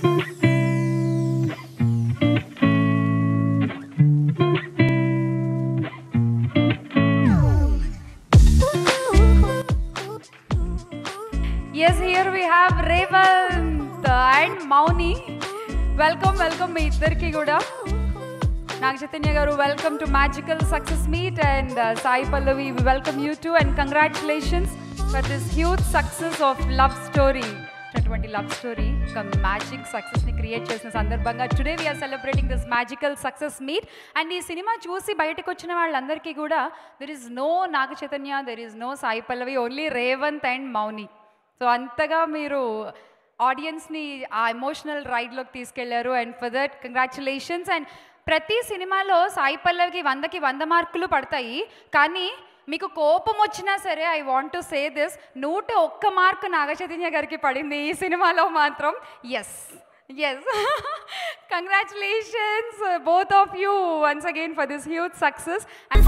Yes, here we have Revant and Mauni. Welcome welcome మీ ఇద్దరికి కూడా నాగ చైతన్య గారు welcome to magical success meet and Sai Pallavi welcome you to and congratulations for this huge success of love story ఉన్నటువంటి love story ఒక magic సక్సెస్ని create చేసిన సందర్భంగా today we are celebrating this magical success meet and ఈ cinema చూసి బయటకు వచ్చిన వాళ్ళందరికీ కూడా there is no Naga Chaitanya there is no Sai Pallavi only Revanth and Mouni so అంతగా మీరు ఆడియన్స్ని ఆ ఎమోషనల్ రైడ్లోకి తీసుకెళ్ళారు. And for that congratulations and ప్రతి సినిమాలో సాయి పల్లవికి వందకి వంద మార్కులు పడతాయి. కానీ మీకు కోపం వచ్చినా సరే I want to say this నూట ఒక్క మార్కు నాగచైతన్య గారికి పడింది ఈ సినిమాలో మాత్రం. Yes yes congratulations both of you once again for this huge success and